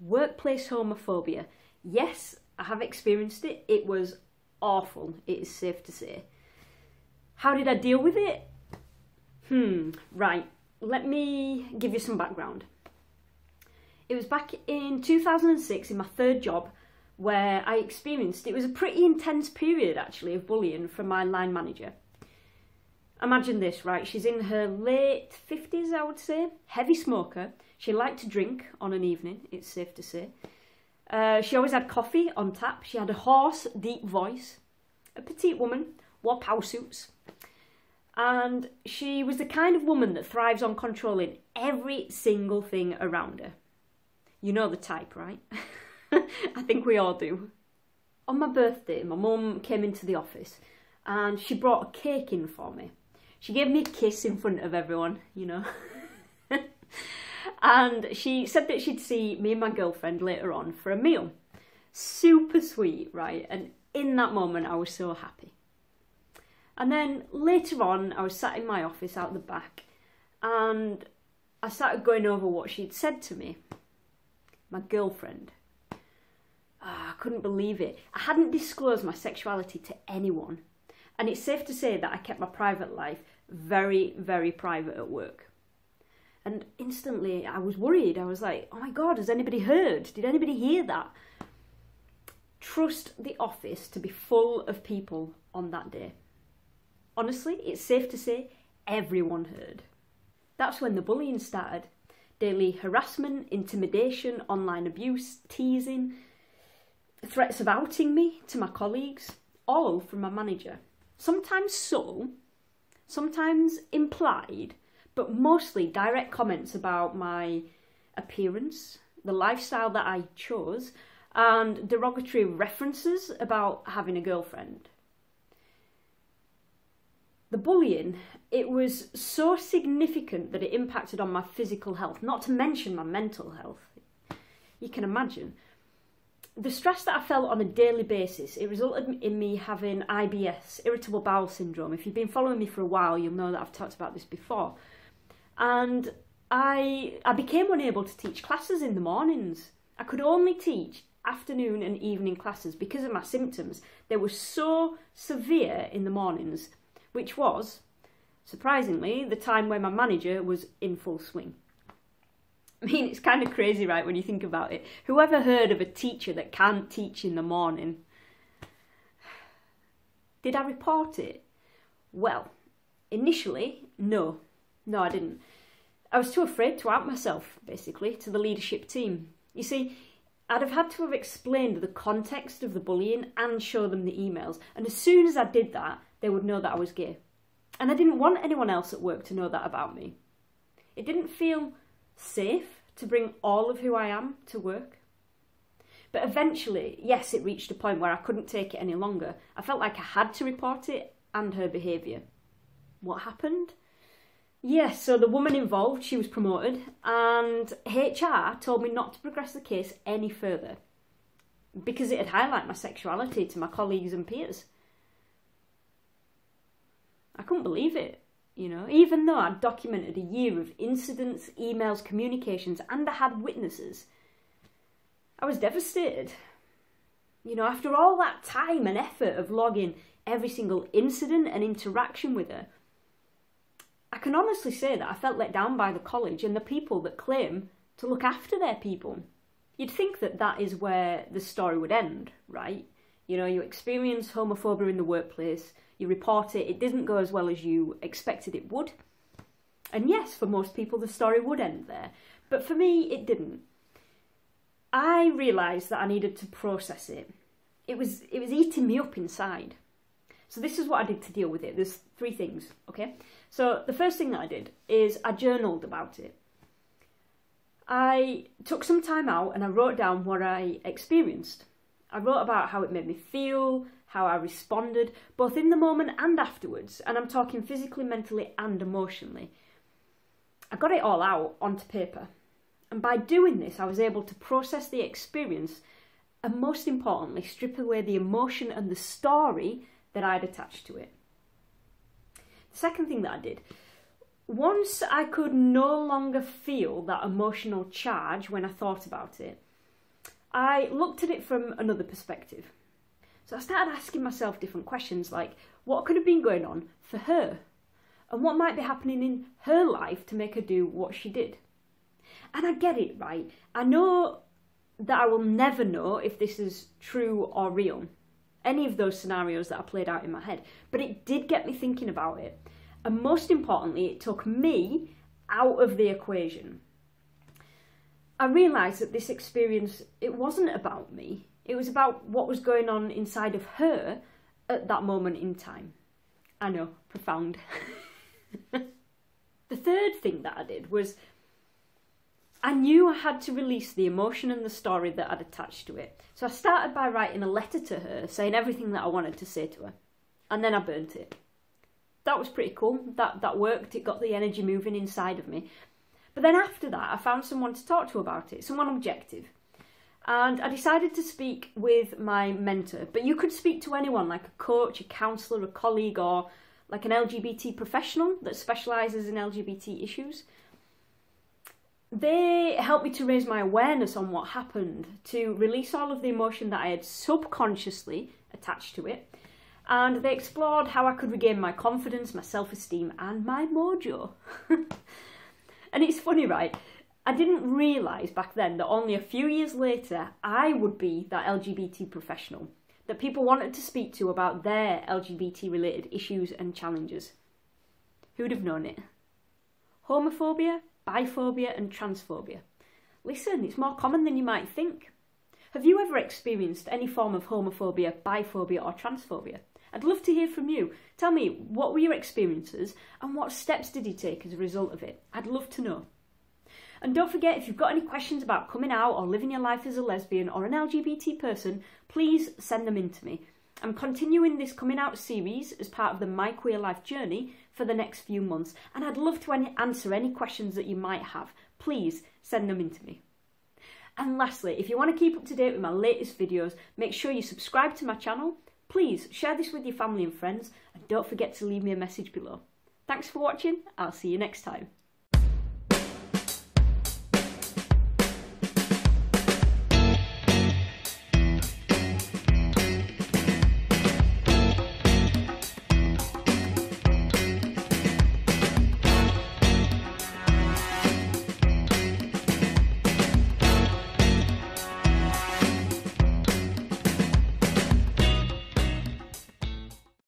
Workplace homophobia. Yes, I have experienced it. It was awful, it is safe to say. How did I deal with it? Hmm, right. Let me give you some background. It was back in 2006 in my third job where I experienced it was a pretty intense period actually of bullying from my line manager. Imagine this, right? She's in her late 50s, I would say, heavy smoker. She liked to drink on an evening, it's safe to say. Uh, she always had coffee on tap. She had a hoarse, deep voice. A petite woman, wore power suits. And she was the kind of woman that thrives on controlling every single thing around her. You know the type, right? I think we all do. On my birthday, my mum came into the office and she brought a cake in for me. She gave me a kiss in front of everyone, you know. and she said that she'd see me and my girlfriend later on for a meal. Super sweet, right? And in that moment, I was so happy. And then later on, I was sat in my office out the back and I started going over what she'd said to me. My girlfriend. Oh, I couldn't believe it. I hadn't disclosed my sexuality to anyone. And it's safe to say that I kept my private life very, very private at work. And instantly I was worried. I was like, oh my God, has anybody heard? Did anybody hear that? Trust the office to be full of people on that day. Honestly, it's safe to say everyone heard. That's when the bullying started. Daily harassment, intimidation, online abuse, teasing, threats of outing me to my colleagues, all from my manager sometimes subtle, sometimes implied, but mostly direct comments about my appearance, the lifestyle that I chose, and derogatory references about having a girlfriend. The bullying, it was so significant that it impacted on my physical health, not to mention my mental health. You can imagine the stress that I felt on a daily basis, it resulted in me having IBS, irritable bowel syndrome. If you've been following me for a while, you'll know that I've talked about this before. And I I became unable to teach classes in the mornings. I could only teach afternoon and evening classes because of my symptoms. They were so severe in the mornings, which was, surprisingly, the time when my manager was in full swing. I mean, it's kind of crazy, right, when you think about it. Whoever heard of a teacher that can't teach in the morning? Did I report it? Well, initially, no. No, I didn't. I was too afraid to out myself, basically, to the leadership team. You see, I'd have had to have explained the context of the bullying and show them the emails, and as soon as I did that, they would know that I was gay. And I didn't want anyone else at work to know that about me. It didn't feel safe to bring all of who I am to work. But eventually, yes, it reached a point where I couldn't take it any longer. I felt like I had to report it and her behaviour. What happened? Yes, so the woman involved, she was promoted, and HR told me not to progress the case any further because it had highlighted my sexuality to my colleagues and peers. I couldn't believe it. You know, even though I'd documented a year of incidents, emails, communications, and I had witnesses, I was devastated. You know, after all that time and effort of logging every single incident and interaction with her, I can honestly say that I felt let down by the college and the people that claim to look after their people. You'd think that that is where the story would end, right? You know, you experience homophobia in the workplace, you report it, it didn't go as well as you expected it would. And yes, for most people, the story would end there. But for me, it didn't. I realised that I needed to process it. It was, it was eating me up inside. So this is what I did to deal with it. There's three things, okay? So the first thing that I did is I journaled about it. I took some time out and I wrote down what I experienced. I wrote about how it made me feel, how I responded, both in the moment and afterwards, and I'm talking physically, mentally, and emotionally. I got it all out onto paper, and by doing this, I was able to process the experience and, most importantly, strip away the emotion and the story that I'd attached to it. The second thing that I did, once I could no longer feel that emotional charge when I thought about it, I looked at it from another perspective. So I started asking myself different questions like what could have been going on for her? And what might be happening in her life to make her do what she did? And I get it, right? I know that I will never know if this is true or real, any of those scenarios that I played out in my head, but it did get me thinking about it. And most importantly, it took me out of the equation. I realised that this experience, it wasn't about me. It was about what was going on inside of her at that moment in time. I know, profound. the third thing that I did was I knew I had to release the emotion and the story that I'd attached to it. So I started by writing a letter to her saying everything that I wanted to say to her. And then I burnt it. That was pretty cool. That that worked. It got the energy moving inside of me. But then after that, I found someone to talk to about it, someone objective. And I decided to speak with my mentor. But you could speak to anyone, like a coach, a counsellor, a colleague, or like an LGBT professional that specialises in LGBT issues they helped me to raise my awareness on what happened, to release all of the emotion that I had subconsciously attached to it, and they explored how I could regain my confidence, my self esteem, and my mojo. and it's funny, right? I didn't realise back then that only a few years later I would be that LGBT professional that people wanted to speak to about their LGBT related issues and challenges. Who'd have known it? Homophobia biphobia and transphobia. Listen, it's more common than you might think. Have you ever experienced any form of homophobia, biphobia, or transphobia? I'd love to hear from you. Tell me, what were your experiences and what steps did you take as a result of it? I'd love to know. And don't forget, if you've got any questions about coming out or living your life as a lesbian or an LGBT person, please send them in to me. I'm continuing this coming out series as part of the My Queer Life journey for the next few months, and I'd love to answer any questions that you might have. Please send them in to me. And lastly, if you want to keep up to date with my latest videos, make sure you subscribe to my channel. Please share this with your family and friends, and don't forget to leave me a message below. Thanks for watching, I'll see you next time.